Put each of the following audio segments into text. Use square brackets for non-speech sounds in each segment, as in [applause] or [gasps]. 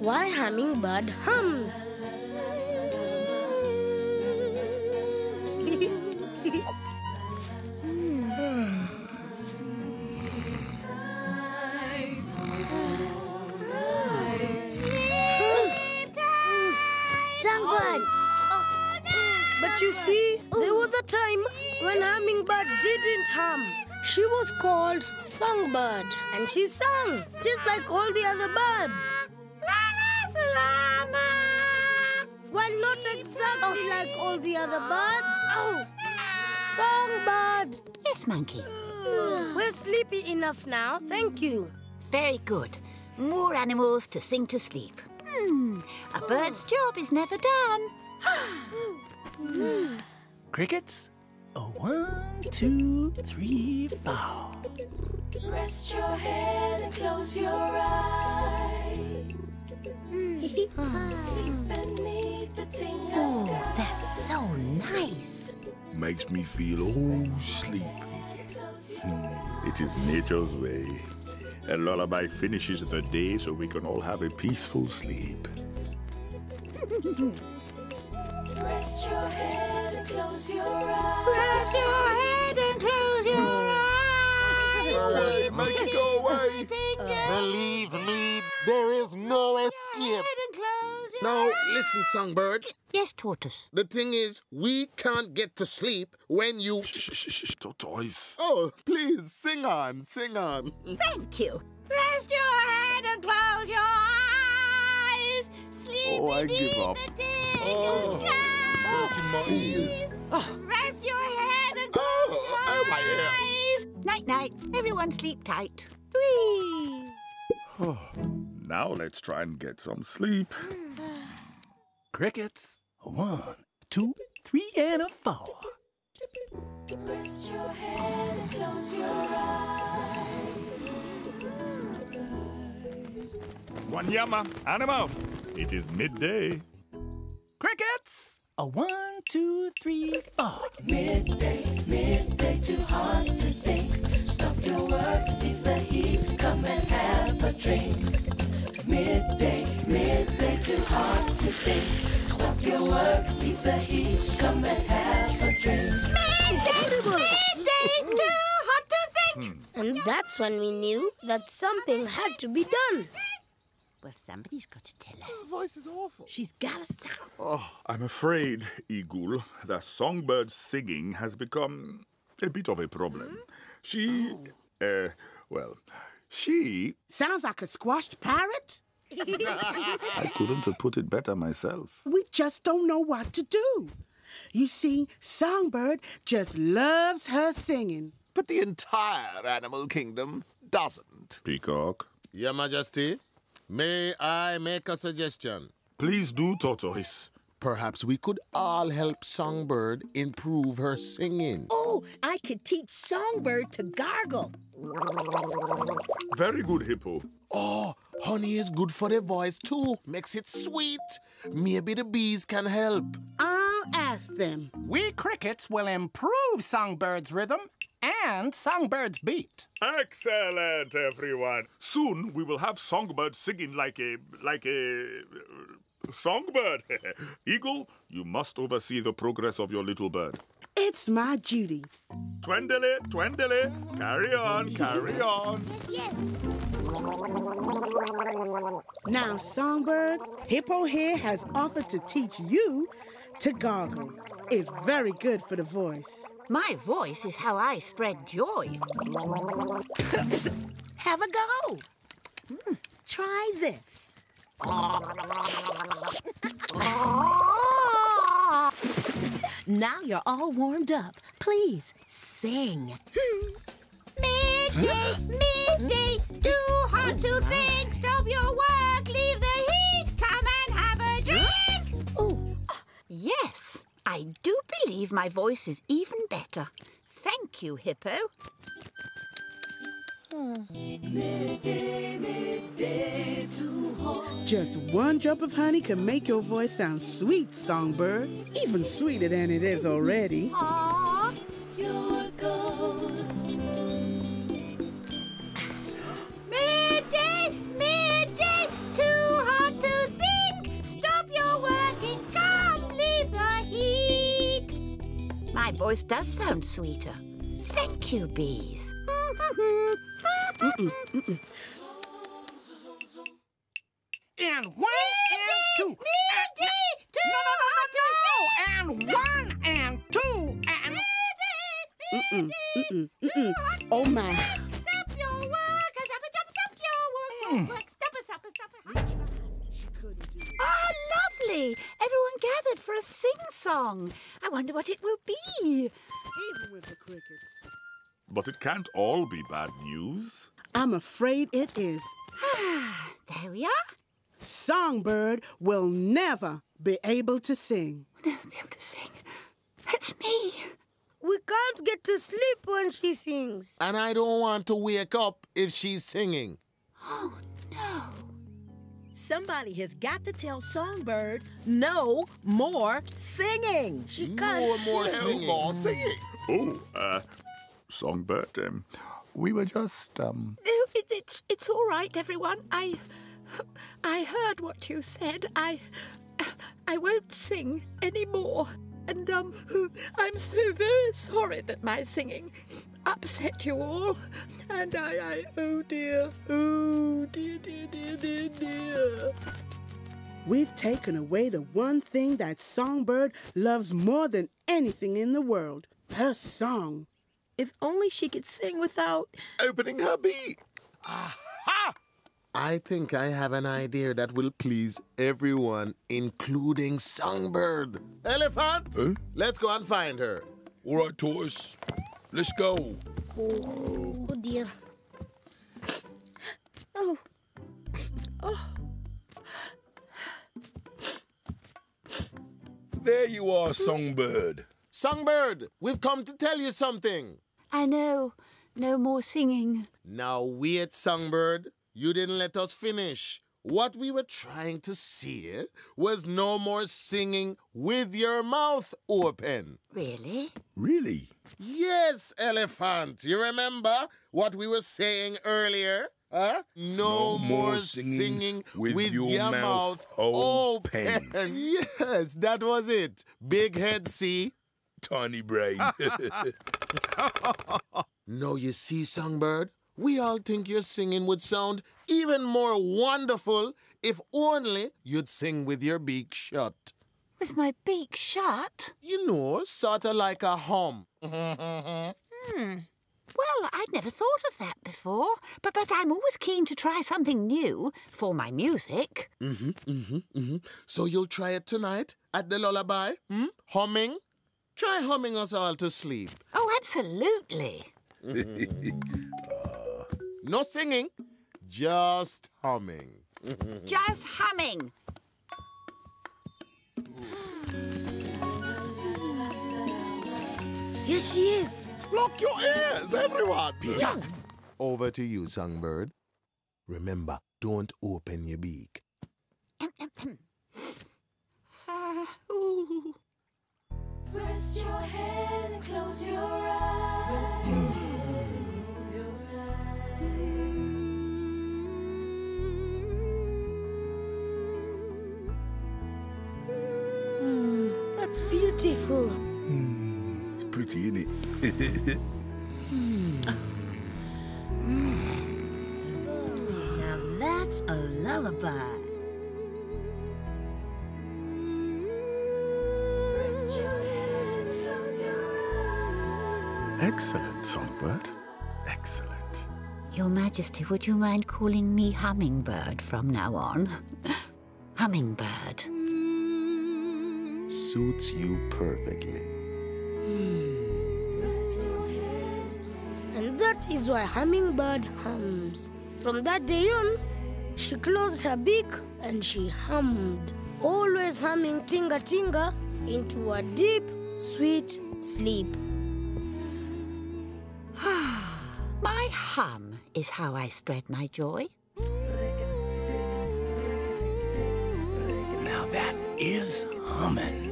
why hummingbird hums. Songbird! But you see, there was a time when hummingbird didn't hum. She was called songbird, and she sang just like all the other birds. Exactly like all the other birds. Oh, songbird. Yes, Monkey. We're sleepy enough now, thank you. Very good. More animals to sing to sleep. Hmm, a bird's job is never done. [gasps] Crickets? A one, two, three, four. Rest your head and close your eyes. Sleep beneath the tingle Oh, that's so nice. Makes me feel all sleepy. Hmm, It is nature's way. A lullaby finishes the day so we can all have a peaceful sleep. Rest your head and close your eyes. Rest your head and close your eyes. Away, make it go away. Believe me, there is no escape. Now, listen, Songbird. Yes, Tortoise. The thing is, we can't get to sleep when you. Shh, shh, shh, shh, tortoise. Oh, please, sing on, sing on. Thank you. Rest your head and close your eyes. Sleep Oh, I give up. the tingle Oh, sky. hurting my ears. Rest your head and Oh, close your oh, my ears. eyes. Night, night. Everyone sleep tight. Whee! Now let's try and get some sleep. Crickets? One, two, three, and a four. Rest your head and close your eyes. Wanyama, animals, it is midday. Crickets? A one, two, three, four. Midday, midday, too hard to think. Stop your work, leave the heat, come and have a drink. Midday, midday, too hard to think. Stop your work, leave the heat, come and have a drink. Midday, midday, too hard to think. Hmm. And that's when we knew that something had to be done. Well, somebody's got to tell her. Her voice is awful. She's got to stop. Oh, I'm afraid, Eagle, the songbird singing has become a bit of a problem. She, uh, well, she, Sounds like a squashed parrot. [laughs] I couldn't have put it better myself. We just don't know what to do. You see, Songbird just loves her singing. But the entire animal kingdom doesn't. Peacock. Your Majesty, may I make a suggestion? Please do, Tortoise. Perhaps we could all help Songbird improve her singing. Oh, I could teach Songbird to gargle. Very good, Hippo. Oh, honey is good for the voice too. Makes it sweet. Maybe the bees can help. I'll ask them. We crickets will improve Songbird's rhythm and Songbird's beat. Excellent, everyone. Soon we will have songbird singing like a like a songbird. [laughs] Eagle, you must oversee the progress of your little bird. It's my duty. Twendele, twendele, carry on, carry [laughs] on. Yes, yes. Now, Songbird, Hippo here has offered to teach you to gargle. It's very good for the voice. My voice is how I spread joy. [laughs] Have a go. Mm, try this. [laughs] now you're all warmed up. Please sing. Midday, midday, too hot to think. Stop your work, leave the heat. Come and have a drink. Oh, yes, I do believe my voice is even better. Thank you, Hippo. Just one drop of honey can make your voice sound sweet, songbird. Even sweeter than it is already. Aww, [gasps] midday, midday, too to think. Stop your working, leave the heat. My voice does sound sweeter. Thank you, bees. Mm, mm, mm. And one and two. And, no, no, no, no, no, no. And one and two and. Mm-mm, mm-mm, mm-mm. Oh my. Stop your work, stop it, stop, stop your work. work. Stop it, stop it, stop it. Ah, lovely! Everyone gathered for a sing-song. I wonder what it will be. Even with the crickets. But it can't all be bad news. I'm afraid it is. [sighs] There we are. Songbird will never be able to sing. Never be able to sing. It's me. We can't get to sleep when she sings. And I don't want to wake up if she's singing. Oh, no. Somebody has got to tell Songbird no more singing. She can't No more sing. singing. More singing. Oh, uh, Songbird, um, we were just, um, No, it, it's it's all right, everyone. I I heard what you said. I I won't sing anymore. And um, I'm so very sorry that my singing upset you all. And I, I oh dear, oh dear, dear, dear, dear, dear. We've taken away the one thing that Songbird loves more than anything in the world her song. If only she could sing without. Opening her beak. I think I have an idea that will please everyone, including Songbird. Elephant, Huh? let's go and find her. All right, tortoise. Let's go. Oh, oh dear. Oh, There you are, Songbird. Songbird, we've come to tell you something. I know, no more singing. Now, wait, Songbird. You didn't let us finish. What we were trying to see eh, was no more singing with your mouth open. Really? Really? Yes, Elephant. You remember what we were saying earlier? Huh? No, No more singing with your mouth open. [laughs] yes, that was it. Big head, see? Tiny brain. [laughs] [laughs] No, you see, Songbird, we all think your singing would sound even more wonderful if only you'd sing with your beak shut. With my beak shut? You know, sort of like a hum. hmm. Well, I'd never thought of that before, but but I'm always keen to try something new for my music. Mm-hmm, mm-hmm, mm-hmm. So you'll try it tonight at the lullaby? Hmm? Humming? Try humming us all to sleep. Oh, absolutely. [laughs] No singing, just humming. [laughs] Just humming. Here she is. Block your ears, everyone. [laughs] Over to you, Songbird. Remember, don't open your beak. Ah, ooh. Rest your head and close your eyes. Rest your head and close your eyes That's beautiful. Mm. It's pretty, isn't it? [laughs] Mm. now that's a lullaby. Excellent, Songbird. Excellent. Your Majesty, would you mind calling me Hummingbird from now on? [laughs] Hummingbird. Suits you perfectly. And that is why Hummingbird hums. From that day on, she closed her beak and she hummed, always humming tinga tinga into a deep, sweet sleep. Is how I spread my joy. Now that is humming.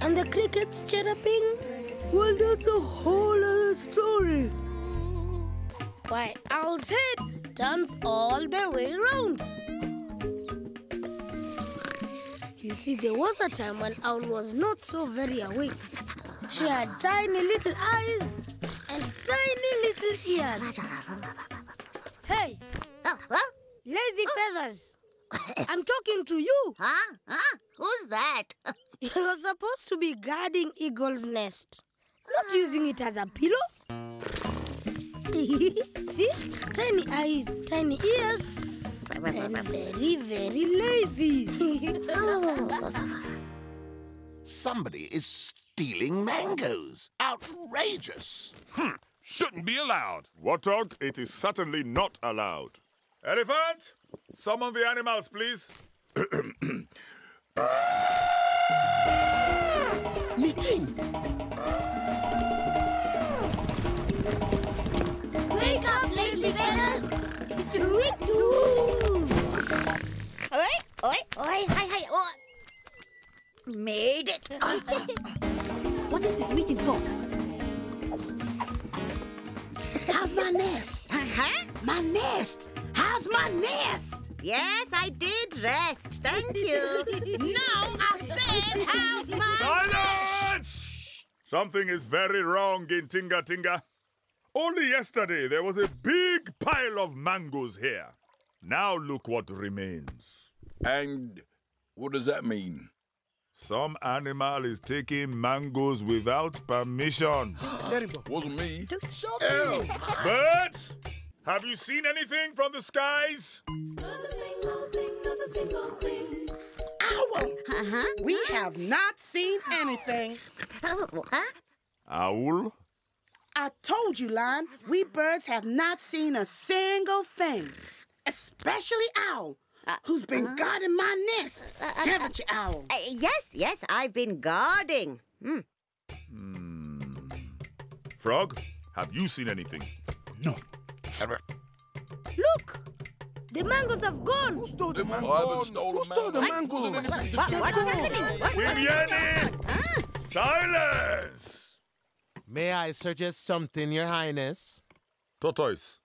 And the crickets chirruping? Well, that's a whole other story. Why, Owl's head turns all the way round. You see, there was a time when Owl was not so very awake. She had tiny little eyes and tiny little ears. Hey! Oh, huh? Lazy feathers! [laughs] I'm talking to you! Huh? Huh? Who's that? [laughs] You're supposed to be guarding Eagle's nest, not using it as a pillow. [laughs] See? Tiny eyes, tiny ears, and very, very lazy. Somebody is stealing mangoes. Outrageous. Hmm. Shouldn't be allowed. Warthog, it is certainly not allowed. Elephant, summon the animals, please. [coughs] Meeting. Wake up, lazy feathers! Do it, do! Oi, oi, oi, hi, hi, oh. Made it. [coughs] [coughs] What is this meeting for? How's my nest? Uh-huh. My nest. How's my nest? Yes, I did rest. Thank you. [laughs] No, I said how's my Silence! Something is very wrong in Tinga Tinga. Only yesterday there was a big pile of mangoes here. Now look what remains. And what does that mean? Some animal is taking mangoes without permission. [gasps] Terrible. Wasn't me. [laughs] Birds, have you seen anything from the skies? Not a single thing, not a single thing. Owl. Uh-huh. We have not seen anything. Oh. Owl? I told you, Lion, we birds have not seen a single thing. Especially Owl, Uh, who's been uh-huh. guarding my nest. Uh, uh, haven't you, Owl? Uh, yes, yes, I've been guarding. Hmm. hmm. Frog, have you seen anything? No. Look! The mangoes have gone! I haven't stolen mangoes. Who stole the mangoes? What, what's happening? What, what's Wingiani! Silence! May I suggest something, Your Highness? Tortoise,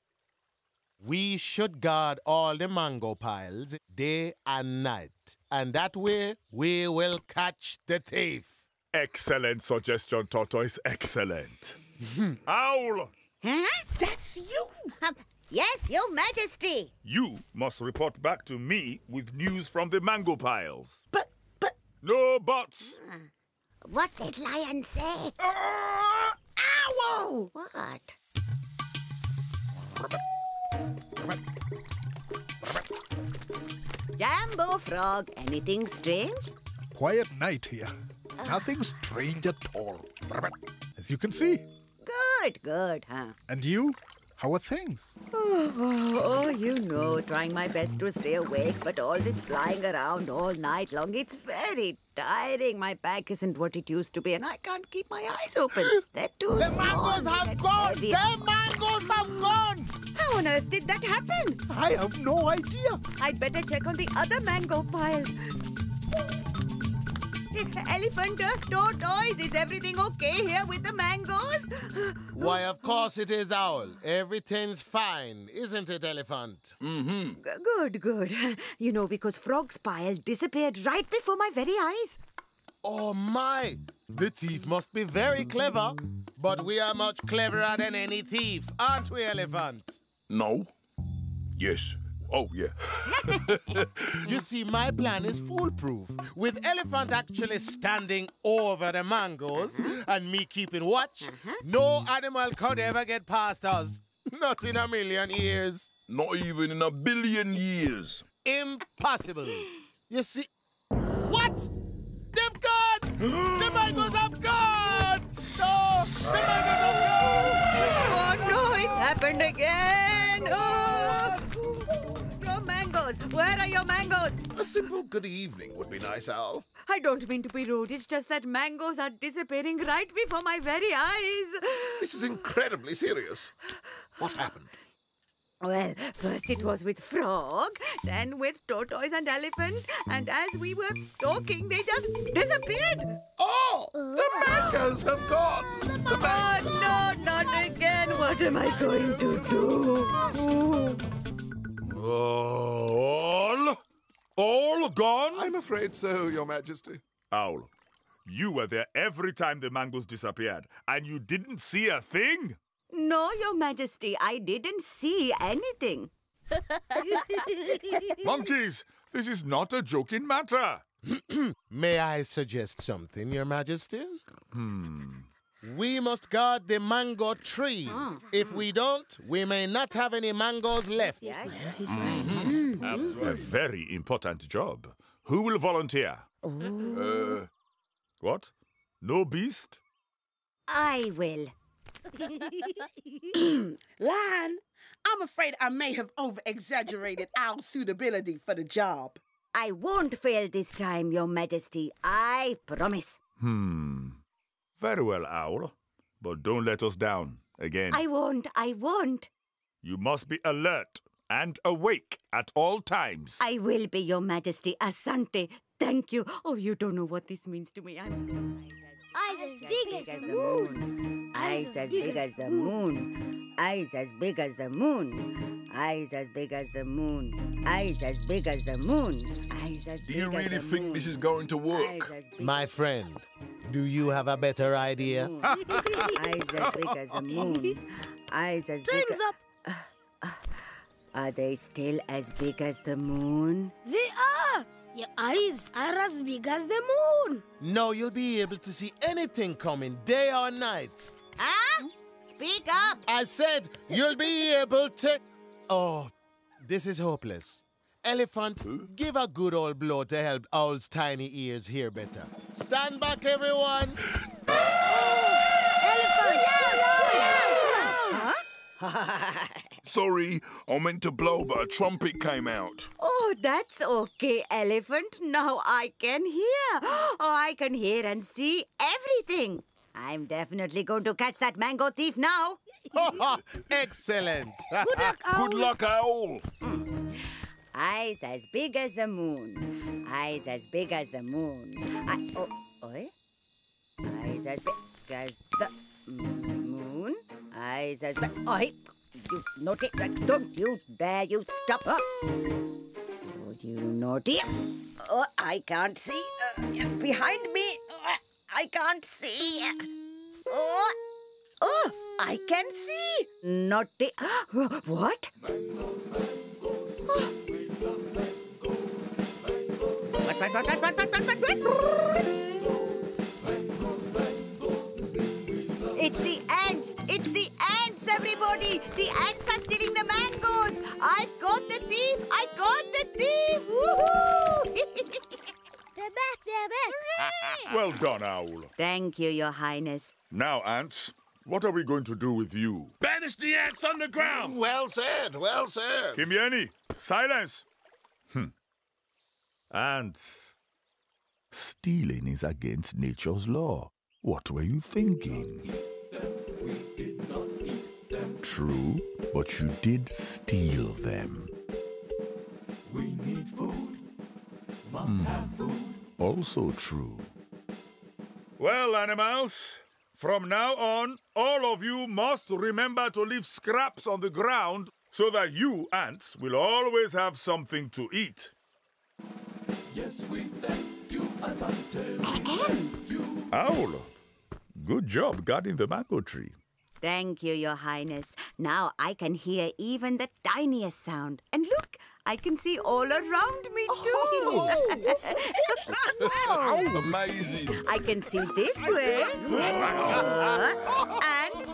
We should guard all the mango piles day and night. And that way, we will catch the thief. excellent suggestion, Tortoise, excellent. Owl, Huh? That's you. Um, yes, Your Majesty. you must report back to me with news from the mango piles. But, but, No buts. What did Lion say? uh, Owl! What? Jambo Frog, anything strange? Quiet night here. Nothing strange at all. As you can see. Good, good, huh? And you? How are things? Oh, oh, you know, trying my best to stay awake, but all this flying around all night long, it's very tiring. My back isn't what it used to be, and I can't keep my eyes open. [gasps] They're too The small. mangoes have gone! heavy. The mangoes have gone! How on earth did that happen? I have no idea. I'd better check on the other mango piles. [laughs] Elephant, tortoise, is everything okay here with the mangoes? [gasps] Why, of course it is, Owl. Everything's fine, isn't it, Elephant? Mm-hmm. G- Good, good. [laughs] You know, because Frog's pile disappeared right before my very eyes. Oh, my! The thief must be very clever. But we are much cleverer than any thief, aren't we, Elephant? No. Yes. Oh, yeah. [laughs] You see, my plan is foolproof. With Elephant actually standing over the mangoes mm-hmm. and me keeping watch, mm-hmm. no animal could ever get past us. Not in a million years. Not even in a billion years. Impossible. You see. What? They've gone! the mangoes have gone! No! The mangoes have gone! Oh no, it's happened again! Where are your mangoes? A simple good evening would be nice, Owl. I don't mean to be rude, it's just that mangoes are disappearing right before my very eyes. This is incredibly serious. What happened? Well, first it was with Frog, then with Tortoise and Elephant, and as we were talking, they just disappeared. Oh! The mangoes have gone! The Oh no, not again! What am I going to do? All All gone? I'm afraid so, Your Majesty. Owl, you were there every time the mangoes disappeared, and you didn't see a thing? No, Your Majesty, I didn't see anything. [laughs] Monkeys, this is not a joking matter. [clears throat] May I suggest something, Your Majesty? Hmm. We must guard the mango tree. If we don't, we may not have any mangoes left. he's Mm-hmm. A very important job. Who will volunteer? Uh, What? No beast? I will. [laughs] Lion, I'm afraid I may have over exaggerated our suitability for the job. I won't fail this time, Your Majesty. I promise. Hmm. Very well, Owl. But don't let us down again. I won't. I won't. You must be alert and awake at all times. I will be, Your Majesty. Asante. Thank you. Oh, you don't know what this means to me. I'm so Eyes as big as the moon. Eyes as big as the moon. Eyes as big as the moon. Eyes as big as the moon. Eyes as big as the moon. Eyes as big as the moon. do you really think this is going to work? Eyes as big My friend, do you have a better idea? [laughs] Eyes as big as the moon. Eyes as big Time's as... up. [sighs] Are they still as big as the moon? They are. Your eyes are as big as the moon. No, you'll be able to see anything coming, day or night. Huh? Speak up. I said you'll be able to. Oh, this is hopeless. Elephant, give a good old blow to help Owl's tiny ears hear better. Stand back, everyone. Elephants, [laughs] Sorry, I meant to blow, but a trumpet came out. Oh, that's okay, elephant. Now I can hear. [gasps] Oh, I can hear and see everything. I'm definitely going to catch that mango thief now. [laughs] Excellent. Good luck, Owl. Good luck, Owl. Mm. Eyes as big as the moon. Eyes as big as the moon. I, oh, oi? Eyes as big as the moon. Eyes as big. Oi! You naughty! Don't you dare! You stop! Huh? Oh, you naughty! Oh, I can't see. Uh, behind me. I can't see. Oh, oh, I can see. Naughty. [gasps] What? It's the ants! It's the ants, everybody! The ants are stealing the mangoes! I've got the thief! I got the thief! Woohoo! [laughs] They're back, they're back. [laughs] Well done, Owl. Thank you, Your Highness. Now, ants, what are we going to do with you? Banish the ants underground. Well said, well said. Kimiani, silence! Hmm. Ants. Stealing is against nature's law. What were you thinking? True, but you did steal them. We need food. Must Hmm. have food. Also true. Well, animals, from now on, all of you must remember to leave scraps on the ground so that you, ants, will always have something to eat. Yes, we thank you, Asante. Thank you. Owl, good job guarding the mango tree. Thank you, Your Highness. Now I can hear even the tiniest sound. And look, I can see all around me, oh, too. [laughs] Oh, [laughs] oh. Amazing. I can see this way. [laughs] and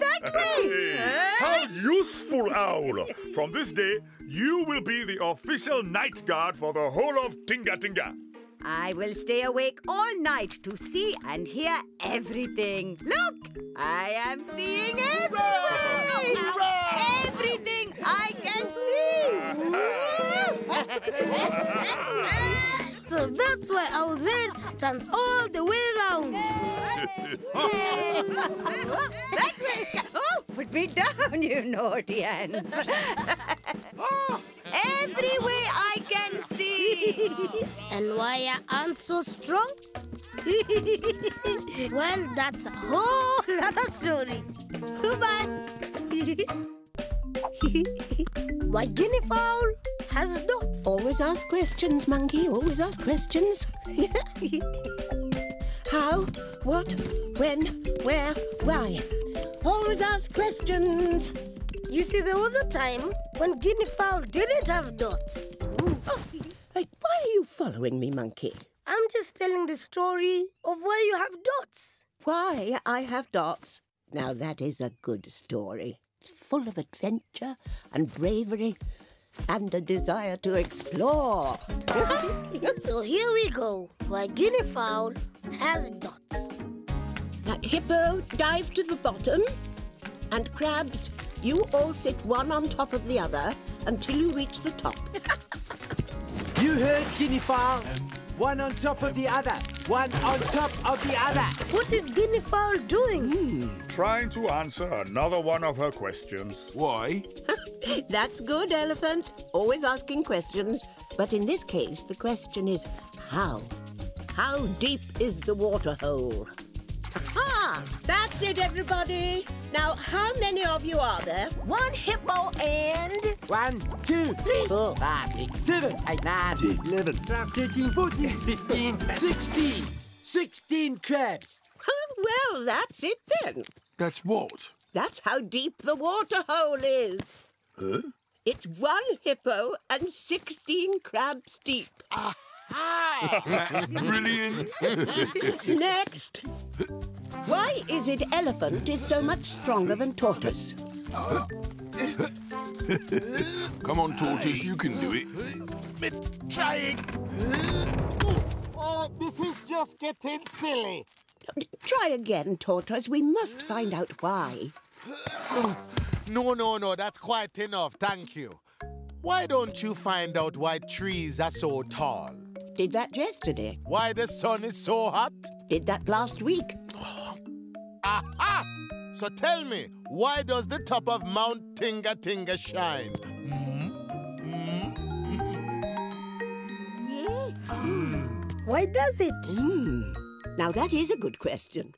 that way. How useful, Owl! From this day, you will be the official night guard for the whole of Tinga Tinga. I will stay awake all night to see and hear everything. Look, I am seeing everything. Everything I can see. [laughs] So that's why Owl's head turns all the way around. that way. Oh, [laughs] put me down, you naughty ants. [laughs] Every way I can see. [laughs] and why are ants so strong? well, that's a whole other story. Goodbye. Why, guinea fowl, has dots. Always ask questions, Monkey. Always ask questions. [laughs] How, what, when, where, why. Always ask questions. You see, there was a time when guinea fowl didn't have dots. Oh, why are you following me, Monkey? I'm just telling the story of why you have dots. Why I have dots? Now that is a good story. It's full of adventure and bravery and a desire to explore. [laughs] so here we go. Why guinea fowl has dots. Now, hippo, dive to the bottom. And crabs, you all sit one on top of the other until you reach the top. you heard, guinea fowl. Um, One on top of the other. One on top of the other. What is guinea fowl doing? Hmm. Trying to answer another one of her questions. Why? [laughs] That's good, Elephant. Always asking questions. But in this case, the question is how? How deep is the water hole? Aha! That's it, everybody. Now, how many of you are there? One hippo and... One, two, three, four, five, six, seven, eight, nine, ten, eleven, twelve, thirteen, fourteen, [laughs] fifteen, sixteen. Sixteen crabs. well, that's it then. That's what? That's how deep the water hole is. Huh? It's one hippo and 16 crabs deep. Ah, That's [laughs] brilliant. [laughs] Next. Why is it elephant is so much stronger than tortoise? [laughs] Come on, tortoise, you can do it. Trying. Oh, this is just getting silly. Try again, tortoise. We must find out why. No, no, no. That's quite enough. Thank you. Why don't you find out why trees are so tall? Did that yesterday. Why the sun is so hot? Did that last week. [gasps] Aha! So tell me, why does the top of Mount Tinga Tinga shine? Mm. [gasps] Why does it? Mm. Now that is a good question.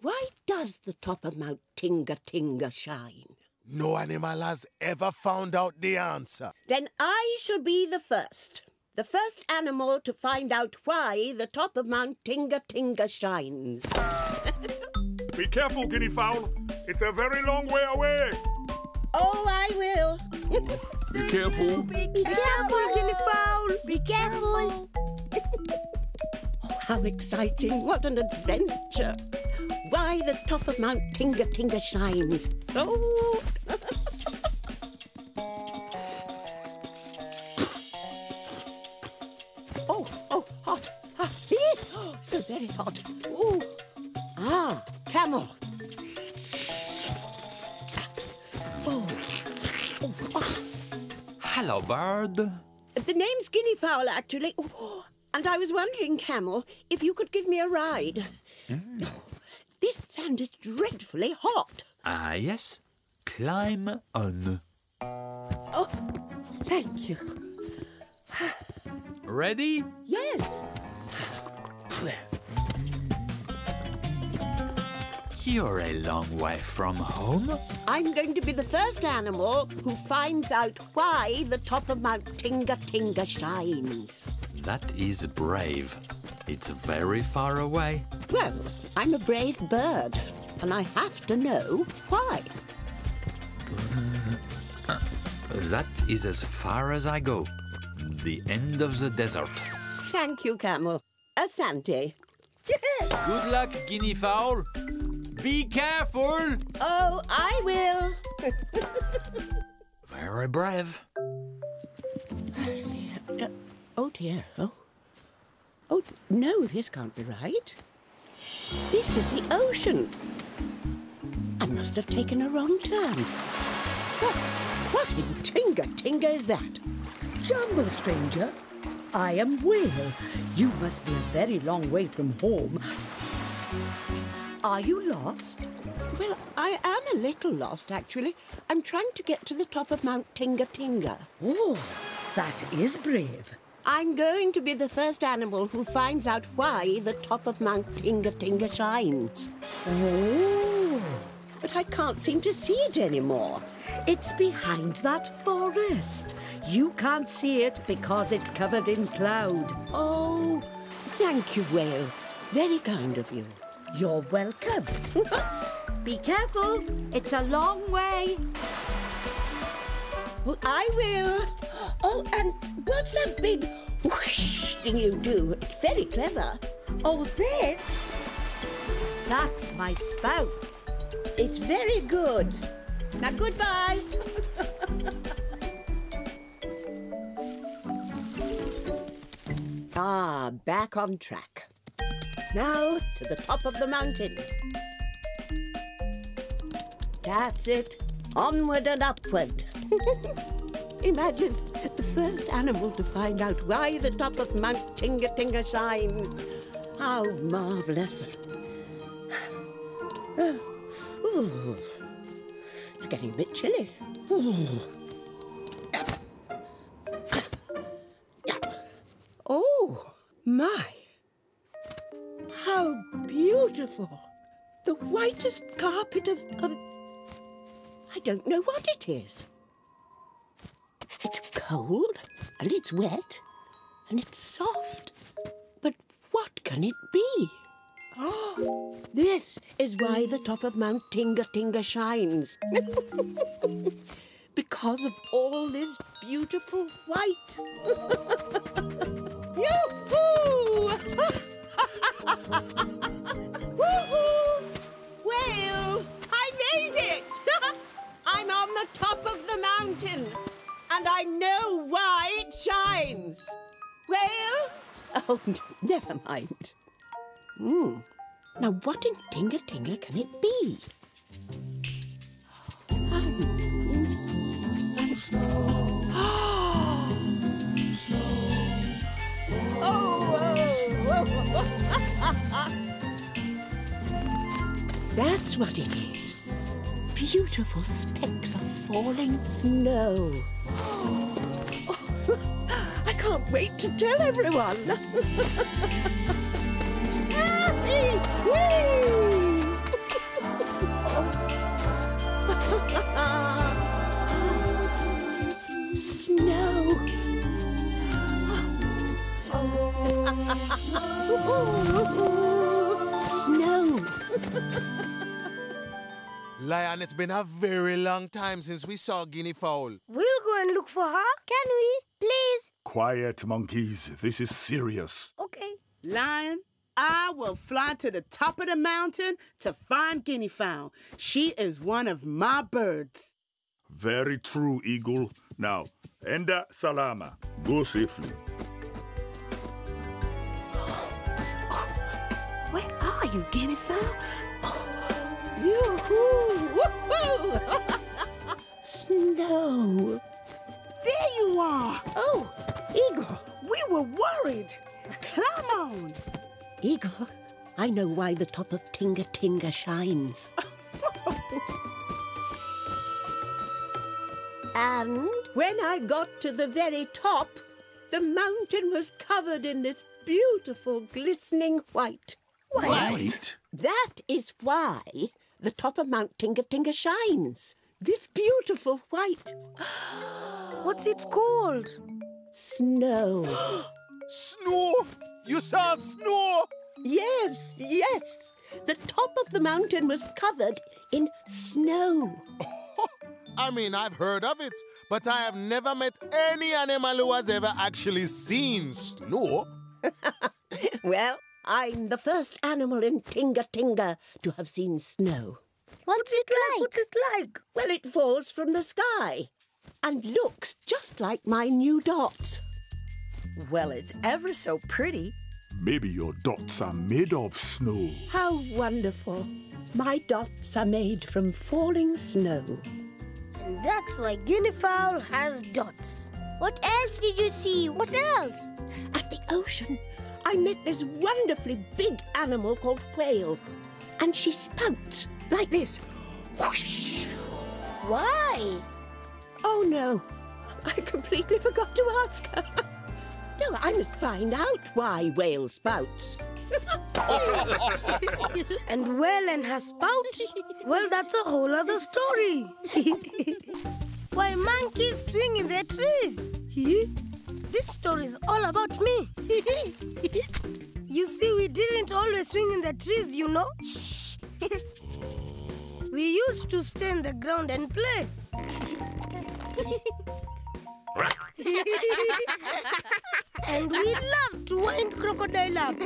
Why does the top of Mount Tinga Tinga shine? No animal has ever found out the answer. Then I shall be the first. The first animal to find out why the top of Mount Tinga Tinga shines. [laughs] be careful, guinea fowl. It's a very long way away. Oh, I will. [laughs] be careful. Be, be careful, guinea fowl. Be careful. [laughs] oh, how exciting. What an adventure. Why the top of Mount Tinga Tinga shines. Oh, hot. Ooh. Ah, camel. Oh. oh. oh. Hello, bird. The name's Guinea Fowl, actually. Oh, [gasps] and I was wondering, Camel, if you could give me a ride. Mm. [gasps] This sand is dreadfully hot. Ah, yes. Climb on. Oh, thank you. [sighs] Ready? Yes. [laughs] You're a long way from home. I'm going to be the first animal who finds out why the top of Mount Tinga Tinga shines. That is brave. It's very far away. Well, I'm a brave bird, and I have to know why. That is as far as I go. The end of the desert. Thank you, Camel. Asante. Good luck, guinea fowl. Be careful. Oh, I will. Very brave. Uh, oh, dear. Oh. Oh, no, this can't be right. This is the ocean. I must have taken a wrong turn. What, what in Tinga Tinga is that? Jambo, stranger. I am Whale. You must be a very long way from home. Are you lost? Well, I am a little lost, actually. I'm trying to get to the top of Mount Tinga Tinga. Oh, that is brave. I'm going to be the first animal who finds out why the top of Mount Tinga Tinga shines. Oh, but I can't seem to see it anymore. It's behind that forest. You can't see it because it's covered in cloud. Oh, thank you, Whale. Very kind of you. You're welcome. [laughs] Be careful. It's a long way. Well, I will. Oh, and what's that big whoosh thing you do? It's very clever. Oh, this? That's my spout. It's very good. Now, goodbye. [laughs] ah, back on track. Now to the top of the mountain. That's it. Onward and upward. [laughs] Imagine the first animal to find out why the top of Mount Tinga Tinga shines. How marvellous. [sighs] Ooh, it's getting a bit chilly. Ooh. Oh, my. How beautiful. The whitest carpet of, of... I don't know what it is. It's cold, and it's wet, and it's soft. But what can it be? Oh, this is why the top of Mount Tinga Tinga shines. [laughs] because of all this beautiful white. [laughs] Yoo-hoo! [laughs] Woohoo! Well, I made it! [laughs] I'm on the top of the mountain, and I know why it shines. Well? Oh, never mind. Hmm. Now, what in Tinga Tinga can it be? That's what it is. Beautiful specks of falling snow. [gasps] I can't wait to tell everyone. [laughs] [laughs] Snow. Lion, it's been a very long time since we saw guinea fowl. We'll go and look for her. Can we? Please? Quiet, monkeys. This is serious. Okay. Lion, I will fly to the top of the mountain to find guinea fowl. She is one of my birds. Very true, Eagle. Now, Enda Salama, go safely. You, guinea fowl? Oh, yoo-hoo! Woohoo! [laughs] Snow. There you are. Oh, Eagle. We were worried. Come on. Eagle, I know why the top of Tinga Tinga shines. [laughs] and when I got to the very top, the mountain was covered in this beautiful glistening white. White? That is why the top of Mount Tinga Tinga shines. This beautiful white. [gasps] What's it called? Snow. [gasps] Snow! You saw snow! Yes, yes. The top of the mountain was covered in snow. [laughs] I mean, I've heard of it, but I have never met any animal who has ever actually seen snow. [laughs] well, I'm the first animal in Tinga Tinga to have seen snow. What's it like? What's it like? Well, it falls from the sky and looks just like my new dots. Well, it's ever so pretty. Maybe your dots are made of snow. How wonderful. My dots are made from falling snow. And that's why guinea fowl has dots. What else did you see? What else? At the ocean, I met this wonderfully big animal called whale. And she spouts like this. Whoosh. Why? Oh, no. I completely forgot to ask her. [laughs] no, I must find out why whale spouts. [laughs] and well and her spout? Well, that's a whole other story. [laughs] Why monkeys swing in their trees? Hmm? This story is all about me. [laughs] you see, we didn't always swing in the trees, you know. [laughs] we used to stay in the ground and play. [laughs] and we love to wind crocodile up.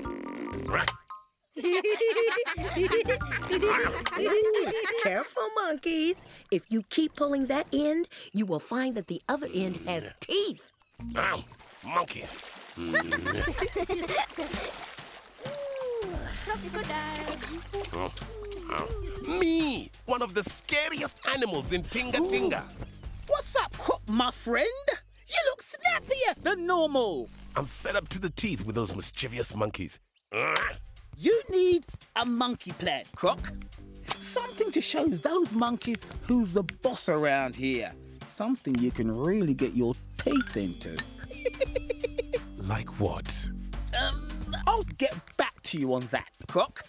Careful, monkeys. If you keep pulling that end, you will find that the other end has teeth. Ow, monkeys. Oh, oh. Me, one of the scariest animals in Tinga Tinga. What's up, Croc, my friend? You look snappier than normal. I'm fed up to the teeth with those mischievous monkeys. Ah. You need a monkey plan, Croc. Something to show those monkeys who's the boss around here. Something you can really get your teeth into. [laughs] like what? Um, I'll get back to you on that, Croc.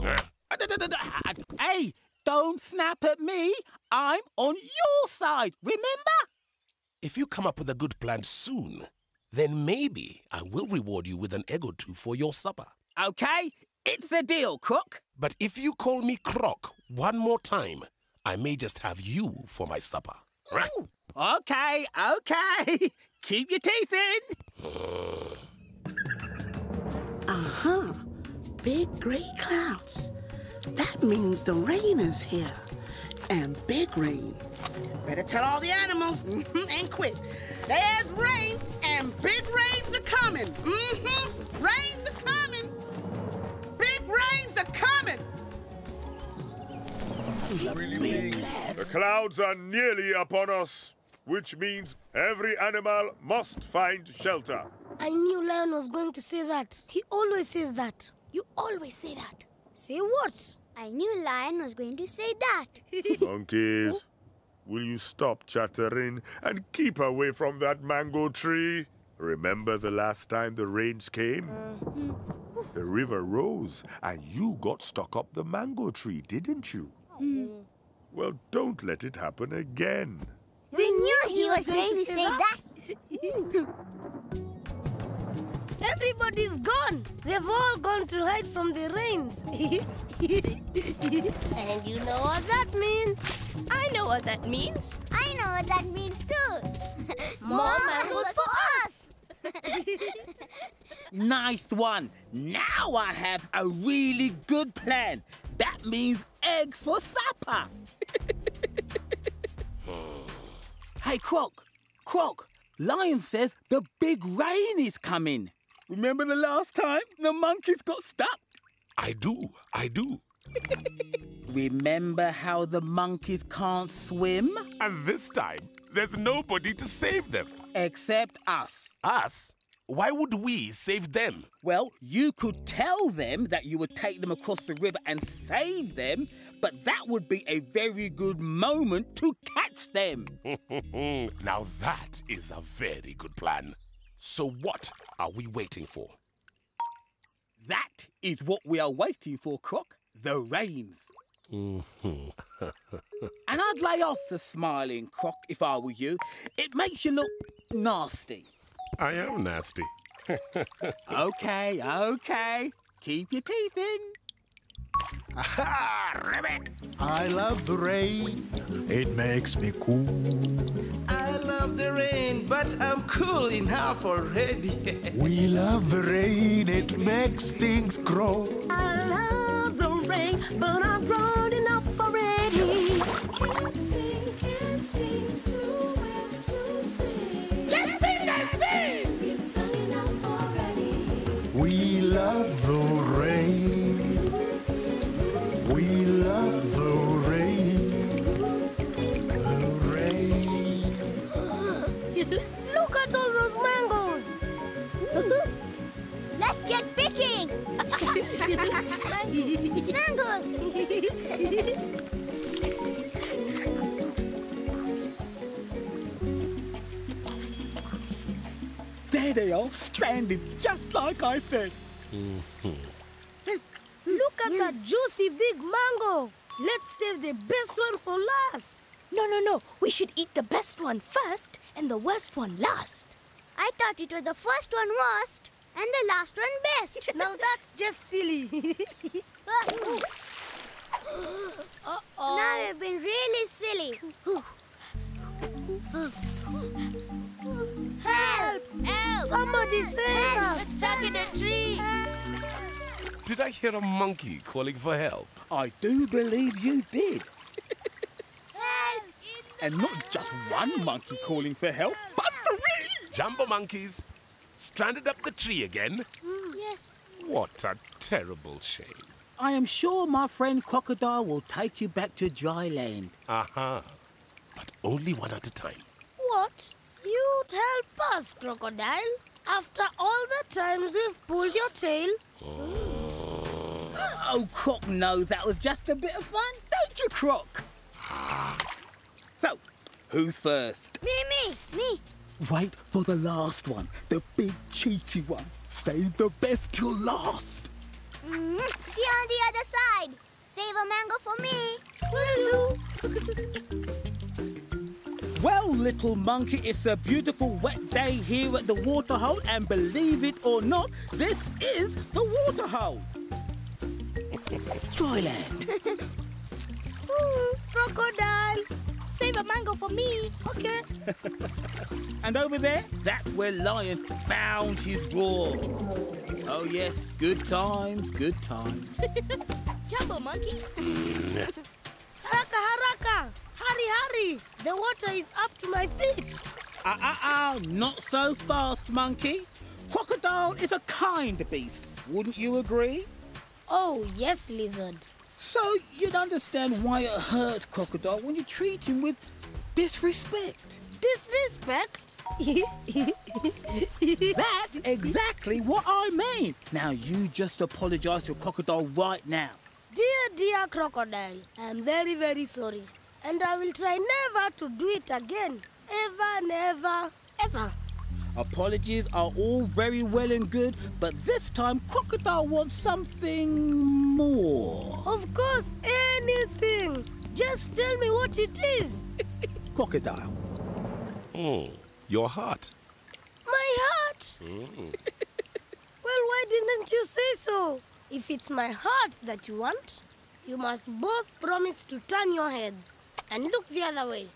[laughs] Hey, don't snap at me. I'm on your side, remember? If you come up with a good plan soon, then maybe I will reward you with an egg or two for your supper. Okay, it's a deal, Croc. But if you call me Croc one more time, I may just have you for my supper. Ooh, okay, okay. [laughs] Keep your teeth in. Uh-huh. Big gray clouds. That means the rain is here. And big rain. Better tell all the animals mm-hmm, and quit. There's rain and big rains are coming. Mm-hmm. Rains are coming. Big rains are coming. Really big. The clouds are nearly upon us, which means every animal must find shelter. I knew Lion was going to say that. He always says that. You always say that. Say what? I knew Lion was going to say that. [laughs] Monkeys, will you stop chattering and keep away from that mango tree? Remember the last time the rains came? Uh, hmm. The river rose and you got stuck up the mango tree, didn't you? Mm. Well, don't let it happen again. We knew he was going to say that. [laughs] Everybody's gone. They've all gone to hide from the rains. [laughs] and you know what that means. I know what that means. I know what that means too. [laughs] More mangoes for us. nice one. Now I have a really good plan. That means eggs for supper. [laughs] hey, Croc, Croc, Lion says the big rain is coming. Remember the last time the monkeys got stuck? I do, I do. [laughs] Remember how the monkeys can't swim? And this time, there's nobody to save them. Except us. Us? Why would we save them? Well, you could tell them that you would take them across the river and save them, but that would be a very good moment to catch them. [laughs] now that is a very good plan. So what are we waiting for? That is what we are waiting for, Croc. The rains. Mm-hmm. [laughs] and I'd lay off the smiling, Croc, if I were you. It makes you look nasty. I am nasty. okay, okay. Keep your teeth in. Aha, Ribbit! I love the rain. It makes me cool. I love the rain, but I'm cool enough already. [laughs] we love the rain, it makes things grow. I love the rain, but I'm grown enough already. Mangoes. [laughs] There they are, stranded, just like I said. Mm-hmm. Look at that juicy big mango. Let's save the best one for last. No, no, no. We should eat the best one first and the worst one last. I thought it was the first one worst and the last one best. [laughs] now that's just silly. [laughs] Uh-oh. Now we've been really silly. Help! Help! Somebody save us! We're stuck in a tree. Did I hear a monkey calling for help? I do believe you did. Help! And not just one monkey calling for help, but three! Jambo monkeys, stranded up the tree again? Mm, yes. What a terrible shame. I am sure my friend Crocodile will take you back to dry land. Aha. But only one at a time. What? You'd help us, Crocodile? After all the times we've pulled your tail? [gasps] Oh, Croc knows that was just a bit of fun, don't you, Croc? so, who's first? Me, me, me. Wait for the last one, the big cheeky one. Save the best till last. Mm. See you on the other side. Save a mango for me. Well, little monkey, it's a beautiful wet day here at the water hole, and believe it or not, this is the water hole. [laughs] Dryland. Ooh, crocodile. Save a mango for me. Okay. [laughs] and over there, that's where Lion found his roar. Oh, yes, good times, good times. [laughs] Jambo monkey. [laughs] haraka, haraka. Hurry, hurry. The water is up to my feet. Ah, uh, ah, uh, ah, uh, not so fast, monkey. Crocodile is a kind beast. Wouldn't you agree? Oh, yes, lizard. So you'd understand why it hurts Crocodile when you treat him with disrespect. Disrespect? [laughs] That's exactly what I mean. Now you just apologize to Crocodile right now. Dear, dear Crocodile, I'm very, very sorry. And I will try never to do it again. Ever, never, ever. Apologies are all very well and good, but this time Crocodile wants something more. Of course, anything. Just tell me what it is. [laughs] Crocodile. Oh, your heart. My heart? Mm. [laughs] well, why didn't you say so? If it's my heart that you want, you must both promise to turn your heads and look the other way.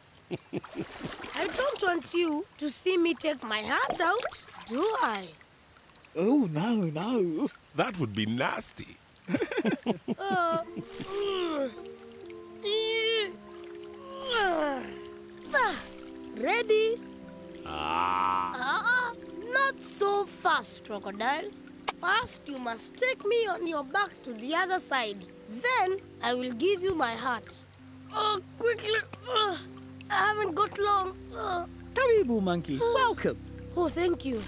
I don't want you to see me take my heart out, do I? Oh, no, no. That would be nasty. uh, [laughs] uh, ready? Ah. Uh, not so fast, Crocodile. First, you must take me on your back to the other side. Then, I will give you my heart. Oh, quickly. I haven't got long. Uh. Karibu, monkey. Welcome. Oh, thank you.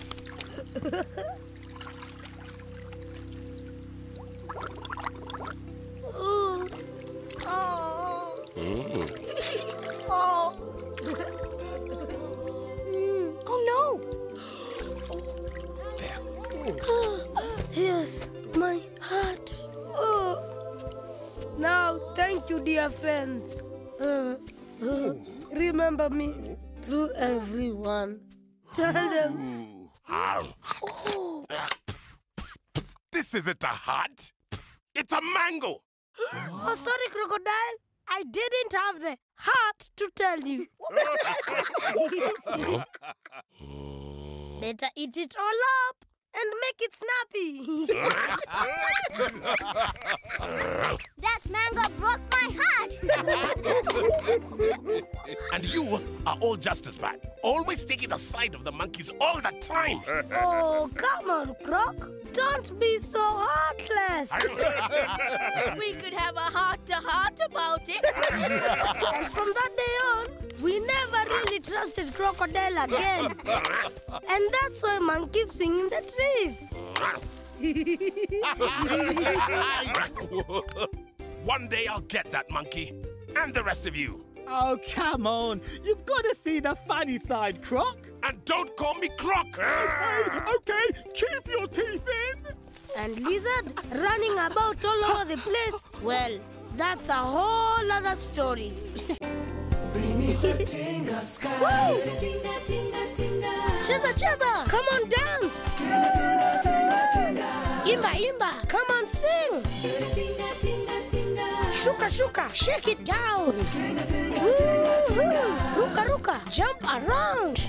oh. Oh. Mm. oh. mm. Oh, no. There. yes, my heart. Oh. Now, thank you, dear friends. Uh, uh. Remember me to everyone. Tell them. Oh. This isn't a heart. It's a mango. Oh, sorry, crocodile. I didn't have the heart to tell you. [laughs] Better eat it all up and make it snappy. [laughs] that mango broke my heart. [laughs] and you are all just as bad. Always taking the side of the monkeys all the time. oh, come on, Croc. Don't be so heartless. [laughs] we could have a heart-to-heart -heart about it. and from that day on, we never really trusted Crocodile again. [laughs] and that's why monkeys swing in the trees. [laughs] One day I'll get that monkey and the rest of you. Oh, come on. You've got to see the funny side, Croc. And don't call me Croc. [laughs] okay, okay. Keep your teeth in. And lizard running about all over the place. Well, that's a whole other story. Cheza, cheza! Come on, dance! Imba, imba! Come on, sing! Shuka, shuka! Shake it down! Ruka, ruka! Jump around!